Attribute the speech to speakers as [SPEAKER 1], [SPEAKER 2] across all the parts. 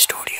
[SPEAKER 1] studio.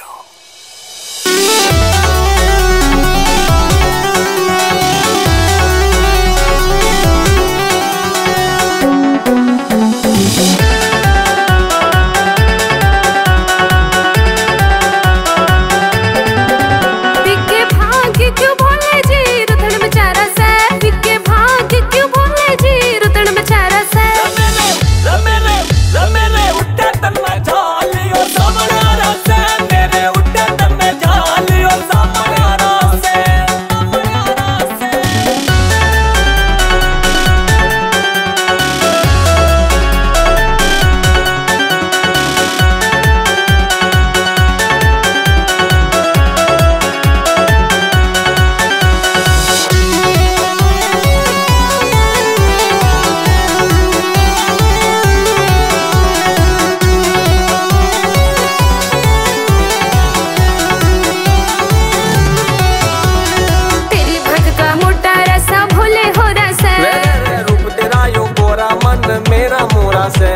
[SPEAKER 2] मेरा मोरा से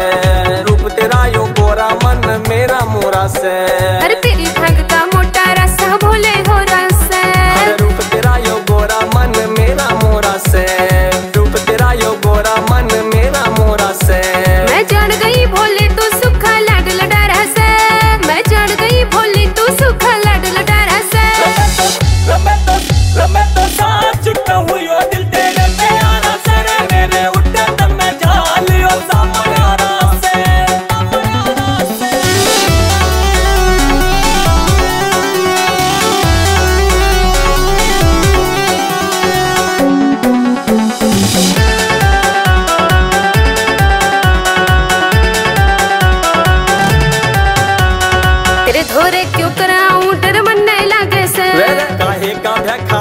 [SPEAKER 2] रूप तेरा यो गोरा मन मेरा मोरा से।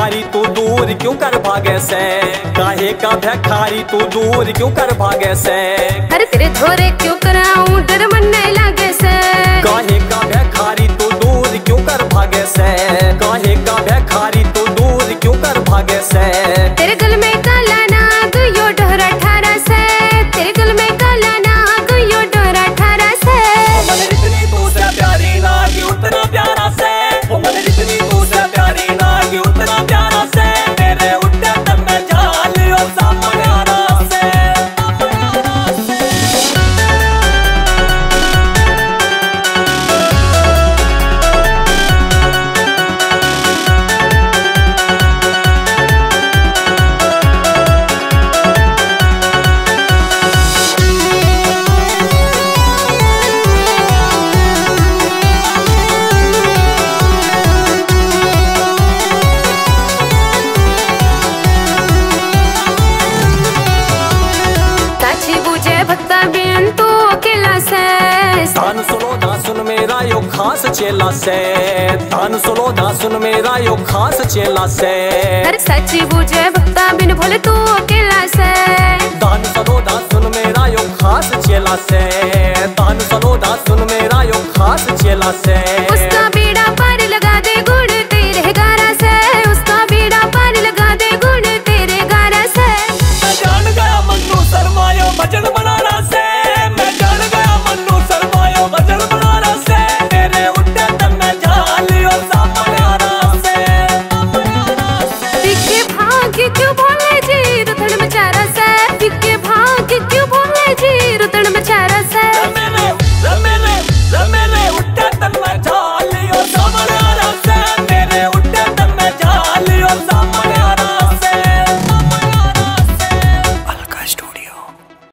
[SPEAKER 2] क्यों कर भागे से? काहे का भिखारी तू दूर क्यों कर भागे से?
[SPEAKER 3] अरे तेरे धोरे क्यों कराऊं? डर मन नहीं लागे से?
[SPEAKER 2] काहे का भिखारी तू दूर क्यों कर भागे से? काहे का भिखारी तू दूर क्यों कर भागे से?
[SPEAKER 3] तेरे गल में काला
[SPEAKER 2] चेला से। धन सुनो दा सुन मेरा यो खास चेला से।
[SPEAKER 3] अरे सच्ची बुझे भक्ता बिन भोले तू अकेला से।
[SPEAKER 2] धन सुनो दा सुन मेरा यो खास चेला से। धन सुनो दा सुन मेरा यो खास चेला से। उसका
[SPEAKER 3] भी